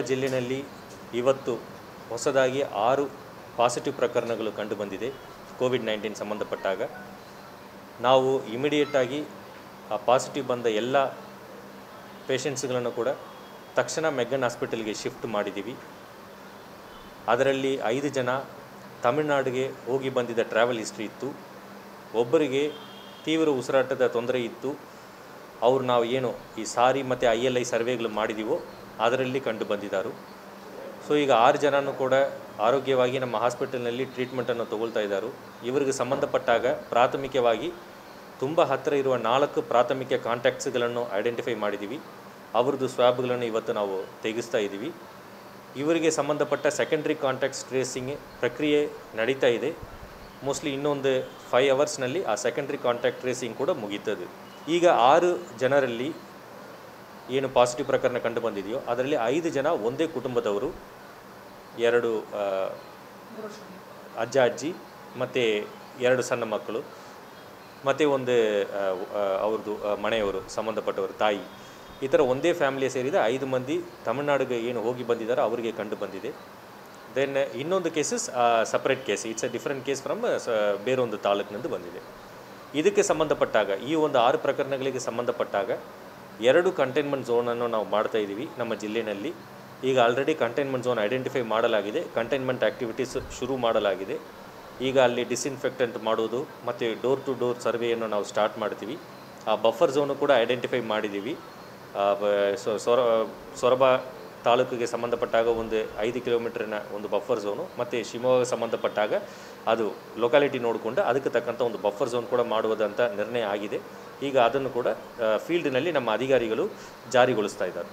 ಜಿಲ್ಲೆಯಲ್ಲಿ ಇವತ್ತು ಹೊಸದಾಗಿ ಆರು ಪಾಸಿಟಿವ್ ಪ್ರಕರಣಗಳು ಕಂಡುಬಂದಿದೆ ಕೋವಿಡ್ ನೈನ್ಟೀನ್ ಸಂಬಂಧಪಟ್ಟಾಗ. ನಾವು ಇಮಿಡಿಯೇಟಾಗಿ ಆ ಪಾಸಿಟಿವ್ ಬಂದ ಎಲ್ಲ ಪೇಷಂಟ್ಸ್ಗಳನ್ನು ಕೂಡ ತಕ್ಷಣ ಮೆಗ್ಗನ್ ಹಾಸ್ಪಿಟಲ್ಗೆ ಶಿಫ್ಟ್ ಮಾಡಿದ್ದೀವಿ. ಅದರಲ್ಲಿ ಐದು ಜನ ತಮಿಳುನಾಡಿಗೆ ಹೋಗಿ ಬಂದಿದ್ದ ಟ್ರಾವೆಲ್ ಹಿಸ್ಟ್ರಿ ಇತ್ತು. ಒಬ್ಬರಿಗೆ ತೀವ್ರ ಉಸಿರಾಟದ ತೊಂದರೆ ಇತ್ತು. ಅವ್ರು ನಾವು ಏನು ಈ ಸಾರಿ ಮತ್ತು ಐ ಎಲ್ ಐ ಸರ್ವೆಗಳು ಮಾಡಿದ್ದೀವೋ ಅದರಲ್ಲಿ ಕಂಡು ಬಂದಿದ್ದಾರೆ. ಸೊ ಈಗ ಆರು ಜನನೂ ಕೂಡ ಆರೋಗ್ಯವಾಗಿ ನಮ್ಮ ಹಾಸ್ಪಿಟಲ್ನಲ್ಲಿ ಟ್ರೀಟ್ಮೆಂಟನ್ನು ತಗೊಳ್ತಾ ಇದ್ದಾರೆ. ಇವರಿಗೆ ಸಂಬಂಧಪಟ್ಟಾಗ ಪ್ರಾಥಮಿಕವಾಗಿ ತುಂಬ ಹತ್ತಿರ ಇರುವ ನಾಲ್ಕು ಪ್ರಾಥಮಿಕ ಕಾಂಟ್ಯಾಕ್ಟ್ಸ್ಗಳನ್ನು ಐಡೆಂಟಿಫೈ ಮಾಡಿದ್ದೀವಿ. ಅವ್ರದ್ದು ಸ್ವಾಬ್ಗಳನ್ನು ಇವತ್ತು ನಾವು ತೆಗೆಸ್ತಾ ಇದ್ದೀವಿ. ಇವರಿಗೆ ಸಂಬಂಧಪಟ್ಟ ಸೆಕೆಂಡ್ರಿ ಕಾಂಟ್ಯಾಕ್ಟ್ಸ್ ಟ್ರೇಸಿಂಗ್ ಪ್ರಕ್ರಿಯೆ ನಡೀತಾ ಇದೆ. ಮೋಸ್ಟ್ಲಿ ಇನ್ನೊಂದು ಫೈವ್ ಅವರ್ಸ್ನಲ್ಲಿ ಆ ಸೆಕೆಂಡ್ರಿ ಕಾಂಟ್ಯಾಕ್ಟ್ ಟ್ರೇಸಿಂಗ್ ಕೂಡ ಮುಗೀತದೆ. ಈಗ ಆರು ಜನರಲ್ಲಿ ಏನು ಪಾಸಿಟಿವ್ ಪ್ರಕರಣ ಕಂಡು ಬಂದಿದೆಯೋ, ಅದರಲ್ಲಿ ಐದು ಜನ ಒಂದೇ ಕುಟುಂಬದವರು, ಎರಡು ಅಜ್ಜ, ಅಜ್ಜಿ, ಮತ್ತು ಎರಡು ಸಣ್ಣ ಮಕ್ಕಳು, ಮತ್ತು ಒಂದು ಅವ್ರದ್ದು ಮನೆಯವರು, ಸಂಬಂಧಪಟ್ಟವರು, ತಾಯಿ. ಈ ಥರ ಒಂದೇ ಫ್ಯಾಮಿಲಿ ಸೇರಿದ ಐದು ಮಂದಿ ತಮಿಳ್ನಾಡಿಗೆ ಏನು ಹೋಗಿ ಬಂದಿದ್ದಾರೋ ಅವರಿಗೆ ಕಂಡು ಬಂದಿದೆ. ದೆನ್ ಇನ್ನೊಂದು cases separate case it's a different case from ಬೇರೊಂದು ತಾಲೂಕಿನಿಂದ ಬಂದಿದೆ. ಇದಕ್ಕೆ ಸಂಬಂಧಪಟ್ಟಾಗ, ಈ ಒಂದು ಆರು ಪ್ರಕರಣಗಳಿಗೆ ಸಂಬಂಧಪಟ್ಟಾಗ ಎರಡು ಕಂಟೈನ್ಮೆಂಟ್ ಝೋನನ್ನು ನಾವು ಮಾಡ್ತಾ ಇದ್ದೀವಿ ನಮ್ಮ ಜಿಲ್ಲೆಯಲ್ಲಿ. ಈಗ ಆಲ್ರೆಡಿ ಕಂಟೈನ್ಮೆಂಟ್ ಝೋನ್ ಐಡೆಂಟಿಫೈ ಮಾಡಲಾಗಿದೆ ಕಂಟೈನ್ಮೆಂಟ್ ಆ್ಯಕ್ಟಿವಿಟೀಸ್ ಶುರು ಮಾಡಲಾಗಿದೆ. ಈಗ ಅಲ್ಲಿ ಡಿಸ್ಇನ್ಫೆಕ್ಟೆಂಟ್ ಮಾಡೋದು ಮತ್ತು ಡೋರ್ ಟು ಡೋರ್ ಸರ್ವೆಯನ್ನು ನಾವು ಸ್ಟಾರ್ಟ್ ಮಾಡ್ತೀವಿ. ಆ ಬಫರ್ ಝೋನು ಕೂಡ ಐಡೆಂಟಿಫೈ ಮಾಡಿದ್ದೀವಿ. ಸೊರ, ಸೊರಬ ತಾಲೂಕಿಗೆ ಸಂಬಂಧಪಟ್ಟಾಗ ಒಂದು ಐದು ಕಿಲೋಮೀಟ್ರಿನ ಒಂದು ಬಫರ್ ಝೋನು ಮತ್ತು ಶಿವಮೊಗ್ಗ ಸಂಬಂಧಪಟ್ಟಾಗ ಅದು ಲೊಕಾಲಿಟಿ ನೋಡಿಕೊಂಡು ಅದಕ್ಕೆ ತಕ್ಕಂಥ ಒಂದು ಬಫರ್ ಝೋನ್ ಕೂಡ ಮಾಡುವುದಂತ ನಿರ್ಣಯ ಆಗಿದೆ. ಈಗ ಅದನ್ನು ಕೂಡ ಫೀಲ್ಡ್ನಲ್ಲಿ ನಮ್ಮ ಅಧಿಕಾರಿಗಳು ಜಾರಿಗೊಳಿಸ್ತಾ ಇದ್ದಾರೆ.